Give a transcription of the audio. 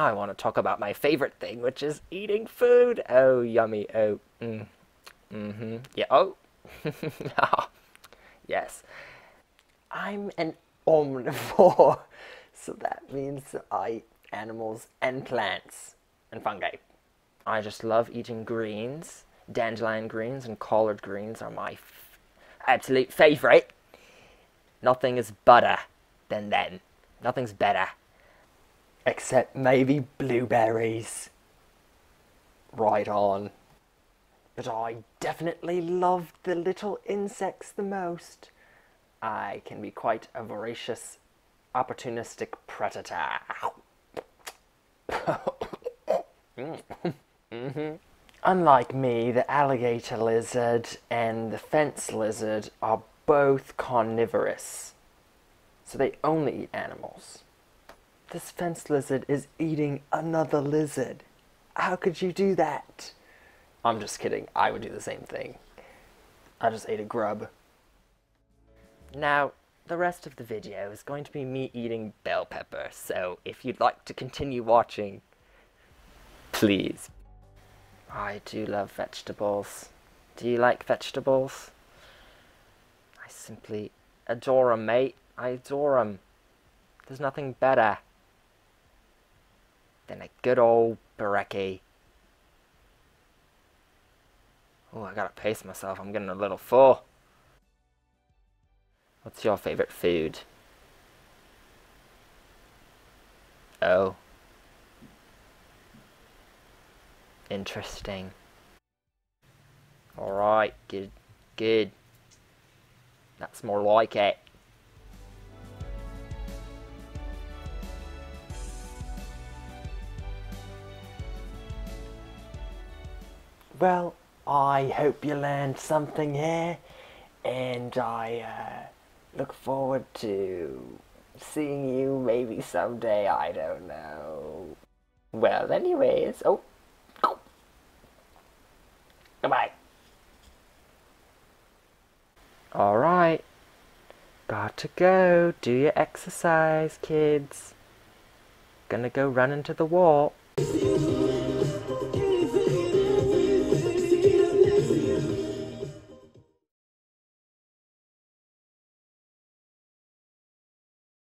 now I want to talk about my favorite thing, which is eating food. Oh, yummy. Oh, mm. Mm-hmm. Yeah. Oh. yes. I'm an omnivore. So that means I eat animals and plants and fungi. I just love eating greens. Dandelion greens and collard greens are my absolute favorite. Nothing is better than them. Nothing's better. Except maybe blueberries. Right on. But I definitely love the little insects the most. I can be quite a voracious, opportunistic predator. mm-hmm. Unlike me, the alligator lizard and the fence lizard are both carnivorous. So they only eat animals. This fence lizard is eating another lizard. How could you do that? I'm just kidding. I would do the same thing. I just ate a grub. Now, the rest of the video is going to be me eating bell pepper, so if you'd like to continue watching, please. I do love vegetables. Do you like vegetables? I simply adore 'em, mate. I adore 'em. There's nothing better than a good old brekkie. Oh, I gotta pace myself. I'm getting a little full. What's your favorite food? Oh. Interesting. Alright, good, good. That's more like it. Well, I hope you learned something here, and I uh, look forward to seeing you maybe someday. I don't know. Well, anyways, oh, oh. goodbye. All right, got to go. Do your exercise, kids. Gonna go run into the wall.